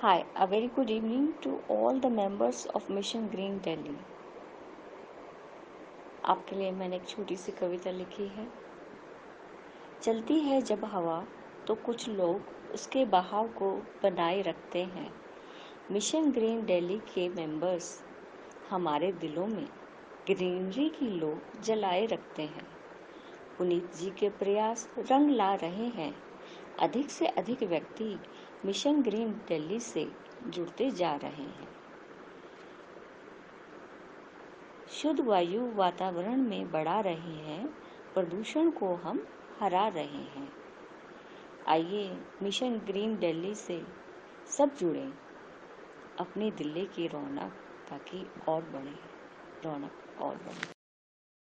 Hi, a very good evening to all the members of Mission Green Delhi. आपके लिए मैंने एक छोटी सी कविता लिखी है। चलती है जब हवा तो कुछ लोग उसके बहाव को बनाए रखते हैं। मिशन ग्रीन दिल्ली के मेंबर्स हमारे दिलों में ग्रीनरी की लो जलाए रखते हैं। पुनीत जी के प्रयास रंग ला रहे हैं। अधिक से अधिक व्यक्ति मिशन ग्रीन दिल्ली से जुड़ते जा रहे हैं। शुद्ध वायु वातावरण में बढ़ा रहे हैं, प्रदूषण को हम हरा रहे हैं। आइए मिशन ग्रीन दिल्ली से सब जुड़े अपनी दिल्ली की रौनक ताकि और बढ़े, रौनक और बढ़े।